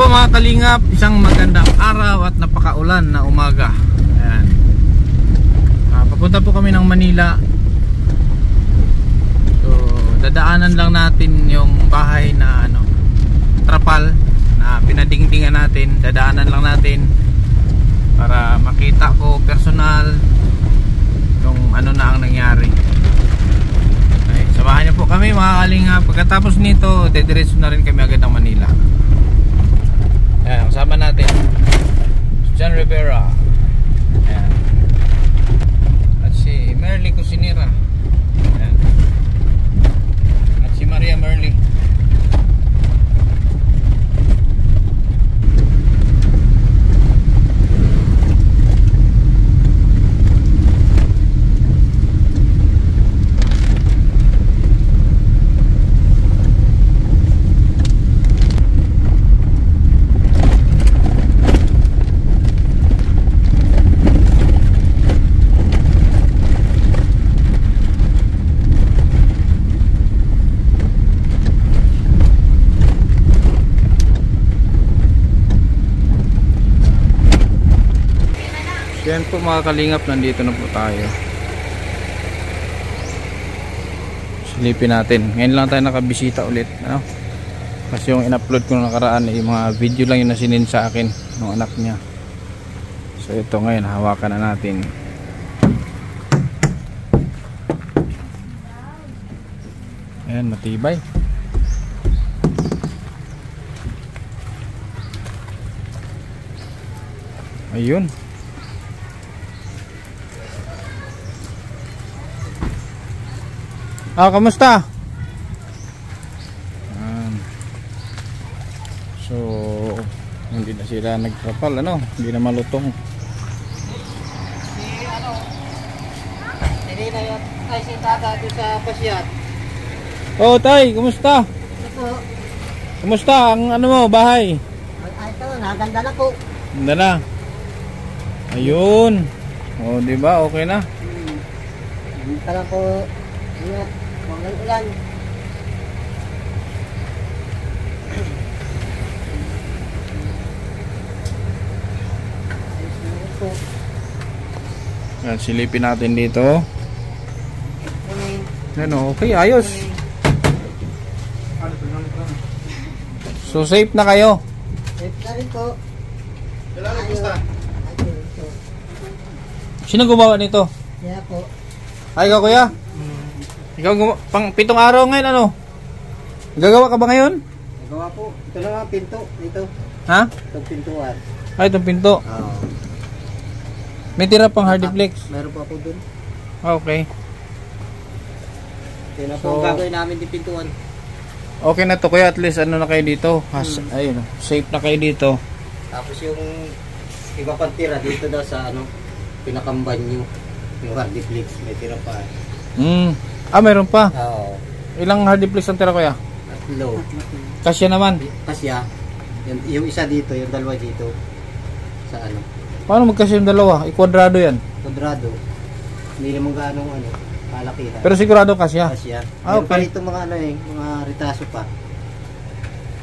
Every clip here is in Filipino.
po mga kalingap, isang magandang araw at napakaulan na umaga. Ayan. Ah, papunta po kami ng Manila. So, dadaanan lang natin yung bahay na ano, trapal na pinadingdingan natin. Dadaanan lang natin para makita ko personal yung ano na ang nangyari. Okay, samahan niyo po kami mga kalingap. Pagkatapos nito, dediretso na rin kami agad ng Manila. Ayan, kasama natin John Rivera. Ayan. At si Merly Cusinera. Ayan. At si Maria Merly. Yan po mga kalingap, nandito na po tayo. Silipin natin. Ngayon lang tayo nakabisita ulit. Ano? Kasi yung in-upload ko na nakaraan, eh, yung mga video lang yung nasinin sa akin ng anak niya. So ito ngayon, hawakan na natin. Ayan, matibay. Ayun. Ah, kamusta? Ayan. So, hindi na sila nagtrapal, ano? Hindi na malutong. Si ano, hindi na yun. Ay, si tata doon sa pasyat. Oh, tay, kumusta? Ito. Kumusta ang ano mo, bahay? Ay, ito, naganda na po. Ganda na. Ayun. Oh, di ba? Okay na. Hmm. Hindi ka lang po. Ingat. Huwag ng ulan. Yan, silipin natin dito. Kunin. Ano, okay, ayos. So, safe na kayo. Safe na rin po. Po. Sino gumawa nito? Kaya po. Ay, ikaw kuya? Ikaw gumawa, pang pitong araw ngayon, ano? Gagawa ka ba ngayon? Nagawa po. Ito na nga, pinto. Dito. Ha? Itong pintuan. Ay, itong pinto. Oo. May tira pang hardiplex. Meron pa po dun. Ah, Okay. Ito na po So- ang gagawin namin din pintuan. Okay na to kuya, at least ano na kayo dito. Has, ayun, safe na kayo dito. Tapos yung iba pang tira dito daw sa ano, pinakamban nyo. Yung hardiplex, may tira pa. Mm. Ah, meron pa. Oo. Ilang hardiplex ang tira kuya? Low. Kasya naman. Kasya. Yung, yung isa dito, yung dalawa dito. Sa ano, Paano magkasya yung dalawa? I-kwadrado yan. kwadrado. Hindi naman gaano ano, kalakihan. Pero sigurado kasya. Kasya. Ah, Meron pa rito mga ano eh, mga ritaso pa.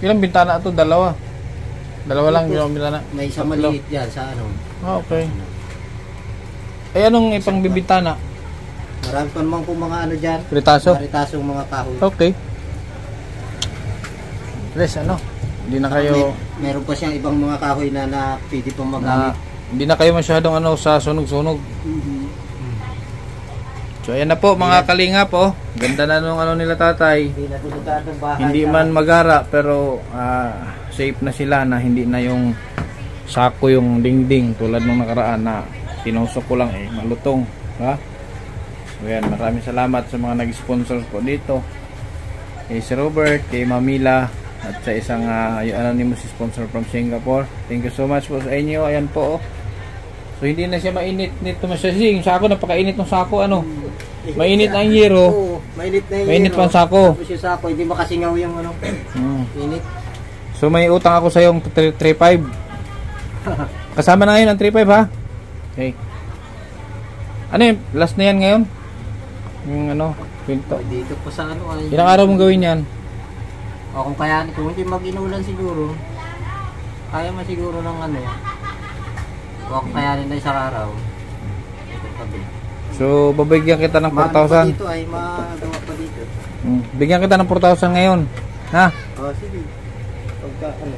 Ilang bintana to? Dalawa. Dalawa lang Ito. yung bintana. May isang Tatlo. maliit yan sa ano. Ah, okay. Eh, anong ipang bibintana? Marami pa naman po mga ano dyan. Ritaso? Ritasong mga kahoy. Okay. Yes, ano? Hindi na kayo May, meron pa siyang ibang mga kahoy na, na pwede pang magamit. hindi na kayo masyadong ano sa sunog-sunog. Mhm. So ayan na po mga kalinga po. Ganda na nung ano nila tatay. Hindi bahay. Hindi sa- man magara pero ah, safe na sila na hindi na yung sako yung dingding tulad nung nakaraan na tinusok ko lang eh malutong. Ha? So yan, maraming salamat sa mga nag-sponsor po dito. Kay si Robert, kay Mamila, at sa isang uh, anonymous sponsor from Singapore. Thank you so much po sa inyo. Ayan po. Oh. So hindi na siya mainit nito masyadong. Yung sako, napakainit ng sako. Ano? Mainit ang yero. Oo, mainit na yung Mainit yero. pa ang sako. Tapos yung sako, hindi makasingaw yung ano. Mm. Init. So may utang ako sa yung 3.5. Kasama na ngayon ang 3.5 ha. Okay. Ano yun? Last na yan ngayon? Yung ano, pinto. Dito po sa ano ay. Ilang araw mong gawin yan? O kung kaya, kung hindi mag-inulan siguro. Kaya mo siguro ng ano eh. Huwag kayanin na isang araw. Ito tabi. So, babigyan kita ng Maano pa 4,000. dito ay magawa pa dito. Mm. Bigyan kita ng 4,000 ngayon. Ha? Oh, sige. Pagka ano,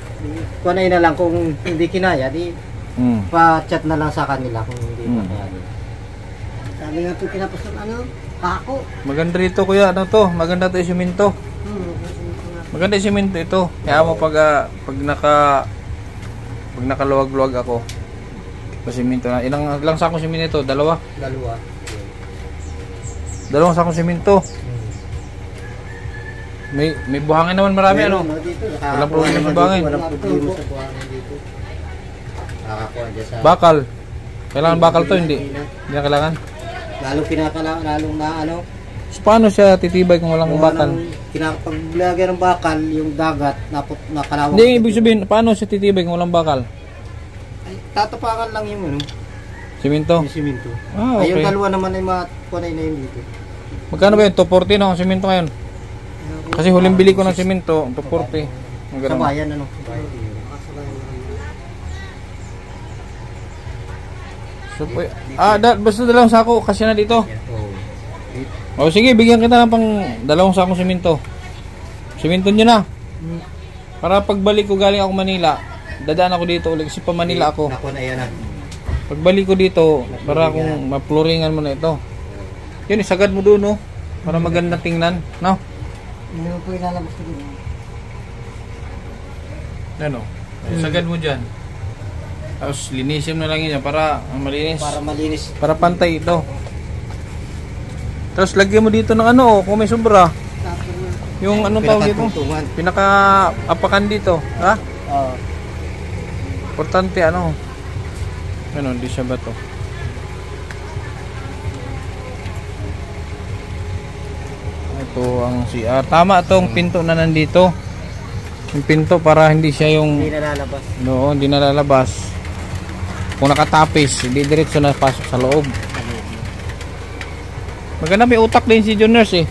kunay na lang kung hindi kinaya, di Mm. pa-chat na lang sa kanila kung hindi Hmm. pa kaya. Sabi nga po kinapos ng ano, ako. Maganda rito kuya, ano to? Maganda to yung siminto. Hmm, Maganda yung siminto ito. Kaya mo pag ah, pag naka pag nakaluwag-luwag ako. Pa siminto na. Ilang ilang sakong siminto? Dalawa. dalawa. Dalawang sakong siminto. May may buhangin naman marami ano. Meron, no, dito, Walang problema sa buhangin. dito, Walang problema sa buhangin dito. Nakakuha sa... Bakal. Kailangan bakal to hindi. Hindi na kailangan. Lalong pinakala, lalong na ano, So, paano siya titibay kung walang bakal? Kinapaglagay ng bakal, yung dagat, napot, nakalawang. Hindi, ibig sabihin, paano siya titibay kung walang bakal? Ay, tatapakan lang yung ano, Siminto? yung siminto. Ah, Ay, yung okay. dalawa naman ay makunay na yun dito. Magkano ba yun? 240 na ang siminto ngayon? Kasi huling bili ko ng siminto, 240. Ang Sa bayan, ano? Sa bayan. So, pu- ah, da, basta dalawang sako, kasi na dito. Oh. O sige, bigyan kita ng pang dalawang sakong siminto. Siminto nyo na. Para pagbalik ko galing ako Manila, dadaan ako dito ulit kasi pa Manila ako. Naku na yan. Pagbalik ko dito, para kung mapluringan mo na ito. Yun, isagad mo doon, no? Para maganda tingnan, no? Hindi mo po ilalabas ko dito. Ano? Isagad mo dyan. Tapos linisin mo na lang yun para malinis. Para malinis. Para pantay ito. Tapos lagyan mo dito ng ano, oh, kung may sobra. Yung anong tawag dito? Pinaka-apakan dito. Ha? Oo. Importante ano. Ano, di siya ba to? Ito ang CR. Tama tong pinto na nandito. Yung pinto para hindi siya yung Hindi na lalabas. no, hindi nalalabas. Kung nakatapis, hindi diretso na pasok sa loob. Maganda may utak din si Juniors eh.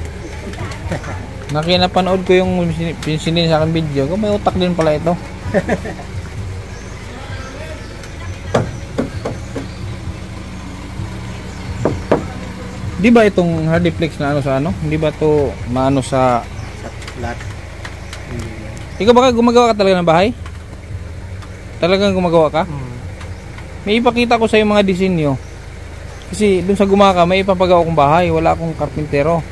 Nakinapanood ko yung pinsinin sa akin video. Kung may utak din pala ito. Di ba itong hardiplex na ano sa ano? Hindi ba to maano sa... Sa flat. Ikaw ba gumagawa ka talaga ng bahay? Talagang gumagawa ka? May ipakita ko sa yung mga disenyo. Kasi dun sa gumaka, may ipapagawa kong bahay. Wala akong karpintero.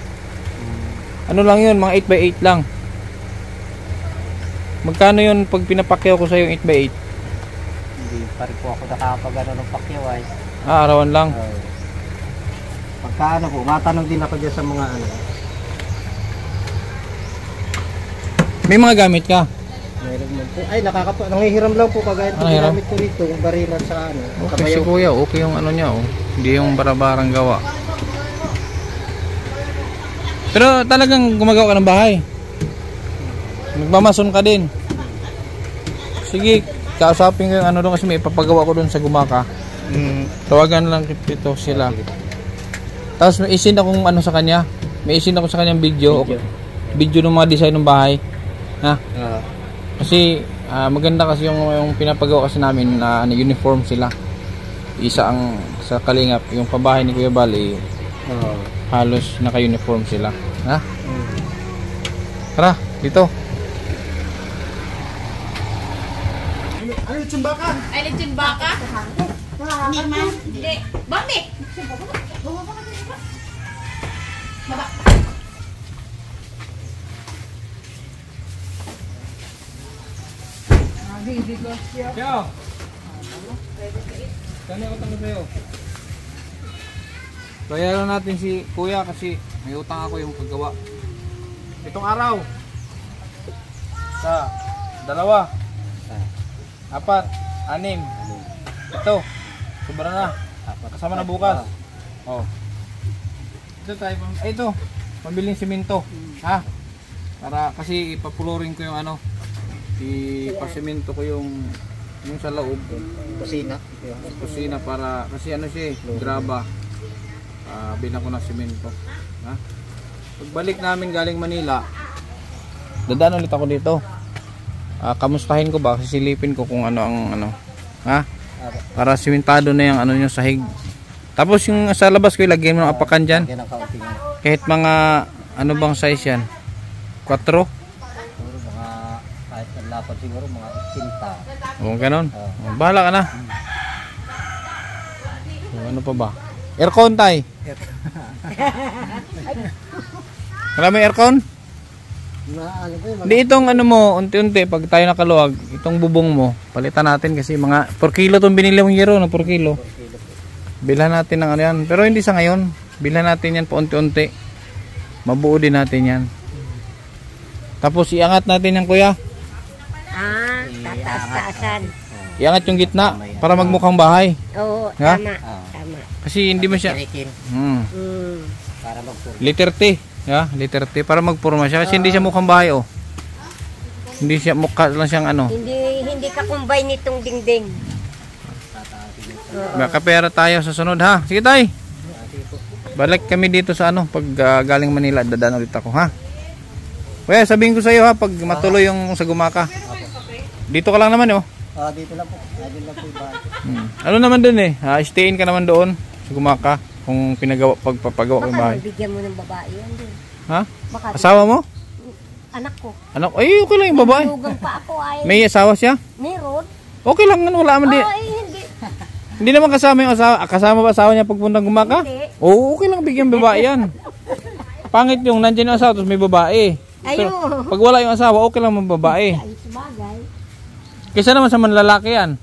Ano lang yun, mga 8x8 lang. Magkano yun pag pinapakyaw ko sa yung 8x8? Hindi pa rin po ako nakapag ano ng pakyaw ay. Ah, arawan lang. Oo. Pagka ano po, matanong din ako dyan sa mga ano. May mga gamit ka. Meron mo po. Ay, nakakapa. Nangihiram lang po kagaya Ah, ng hiram? ginamit ko rito. Yung barilan sa ano. Okay si kuya, okay yung ano niya oh. Hindi yung barabarang gawa. Pero talagang gumagawa ka ng bahay. Nagmamason ka din. Sige, kausapin ko yung ano doon kasi may ipapagawa ko doon sa gumaka. Mm. Tawagan lang dito sila. Tapos may isin akong ano sa kanya. May isin ako sa kanyang video. Video. Video ng mga design ng bahay. Ha? Ah. Kasi ah, maganda kasi yung, yung pinapagawa kasi namin na ano, uniform sila. Isa ang sa Kalingap, yung pabahay ni Kuya Bali, Oo. halos naka-uniform sila. Ha? Mm. Tara, dito. Ay, lechon baka? Hindi man. Hindi. Bamik! Baba. Yo. Kani utang ko sa'yo. Bayaran natin si Kuya kasi may utang ako yung paggawa. Itong araw. Sa dalawa, apat, anim. Ito. Sobra na. Kasama na bukas. Oh. Ito tayo. pam- Ay, ito. Pambiling simento. Ha? Para kasi ipapulorin ko yung ano. Ipasimento ko yung yung sa loob. Kusina. Kusina para kasi ano siya eh, graba. Ah, bilang ko ng simento. Ha? Pagbalik namin galing Manila, dadaan ulit ako dito. ah, kamustahin ko ba, sisilipin ko kung ano ang ano. Ha? Para simentado na yung ano yung sahig. Tapos yung sa labas ko ilagay mo ng apakan dyan. Kahit mga ano bang size yan? 4? Siguro mga kahit ang lapad siguro mga 80. O ganon. Oo. O, bahala ka na. O, ano pa ba? Aircon tay. May aircon? Na ano? Hindi itong ano mo, unti-unti pag tayo nakaluwag, itong bubong mo, palitan natin kasi mga 4 kilo itong binili mong yero na 4 kilo. Bilhan natin ng ano yan. Pero hindi sa ngayon. Bilhan natin yan paunti-unti. Mabuo din natin yan. Tapos iangat natin yan kuya. Tataas-taasan. Iangat yung gitna para magmukhang bahay. Oo, Ha? tama. Ah. Tama. Kasi hindi mo siya... Kirikin Hmm. Mm. para magpuro. Liter T. Yeah, liter T. Para magpurma siya. Kasi hindi siya mukhang bahay oh. Hindi siya mukha lang siyang ano. Hindi hindi ka combine nitong dingding. Baka pera tayo sa sunod ha. Sige tay. Balik kami dito sa ano. Pag ah, galing Manila, dadaan ulit ako ha. Kuya, sabihin ko sa iyo ha. Pag matuloy yung sa gumaka. Dito ka lang naman oh. Ah, dito lang po. Ah, dito lang po yung bahay. Hmm. Ano naman dun eh. Ha, stayin ka naman doon sa gumaka. Kung pinagawa, pagpapagawa ko yung Baka bahay. mo ng babae yan din. Ha? Baka Asawa mo? anak ko. Ano? Ay, okay lang yung babae. Lugang pa ako ay May asawa siya? meron. Okay lang, ano, wala man di. Ay, hindi. Hindi naman kasama yung asawa. ah, Kasama ba asawa niya pagpuntang gumaka? Hindi. Oo, okay lang bigyan babae yan. Pangit yung nandiyan yung asawa tapos may babae. Pero Ayun. pag wala yung asawa, okay lang may babae. Ay. Kaysa naman sa manlalaki yan.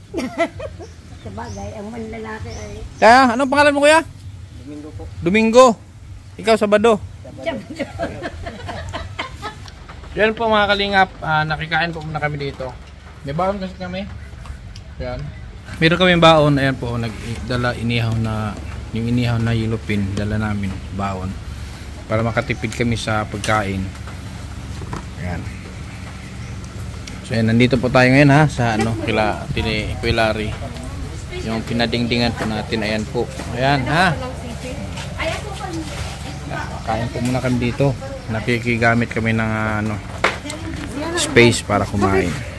Sabagay, ang manlalaki ay Kaya, anong pangalan mo kuya? Domingo po. Domingo. Ikaw, Sabado. Yan po mga kalingap, ah, nakikain po muna kami dito. May baon kasi kami. Yan. Meron kami baon, ayan po, nagdala inihaw na, yung inihaw na yulupin, dala namin, baon. Para makatipid kami sa pagkain. Ayan. So yan, nandito po tayo ngayon ha, sa ano, kila, tini, Quilari. Yung pinadingdingan po natin, ayan po. Ayan ha. Kain po muna kami dito. Nakikigamit kami ng ah, ano, space para kumain.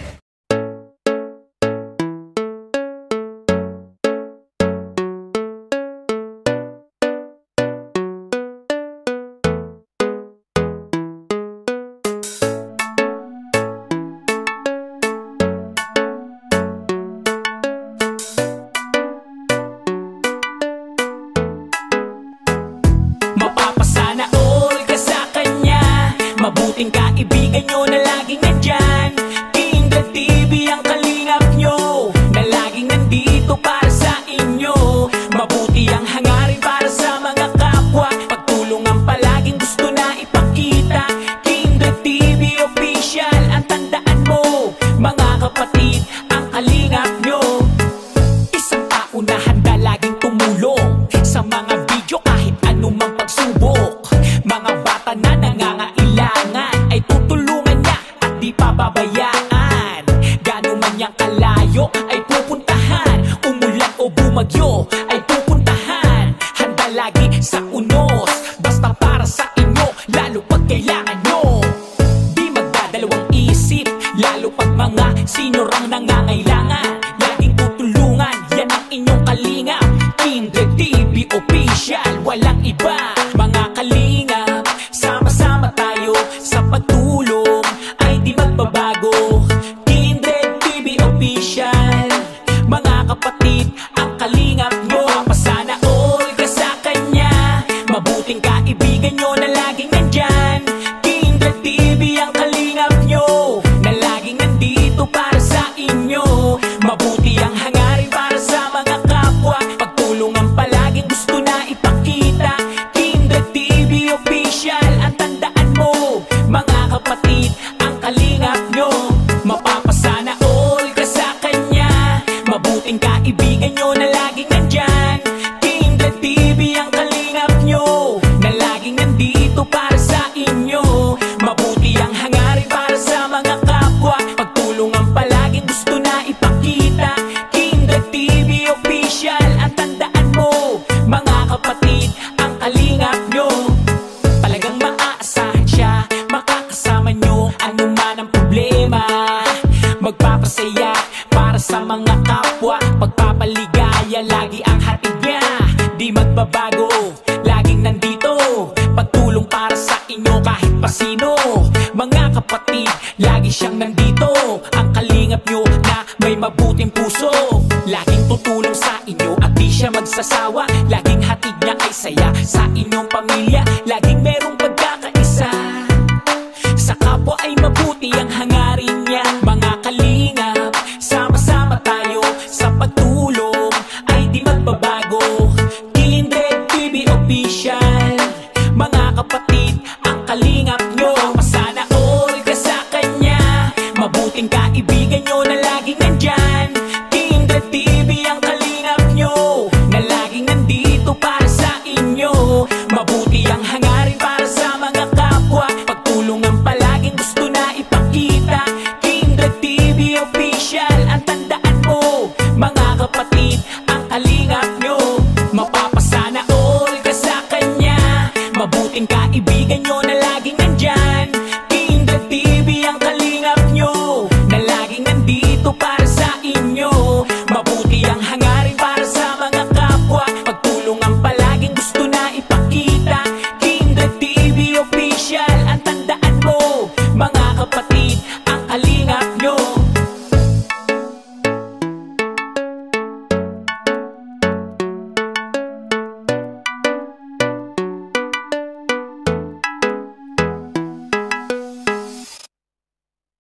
Mabuting kaibigan nyo na laging nandyan kahit pa sino. Mga kapatid, lagi siyang nandito. Ang kalingap nyo na may mabuting puso. Laging tutulong sa inyo at di siya magsasawa. Laging hatid niya ay saya sa inyong pamilya. Laging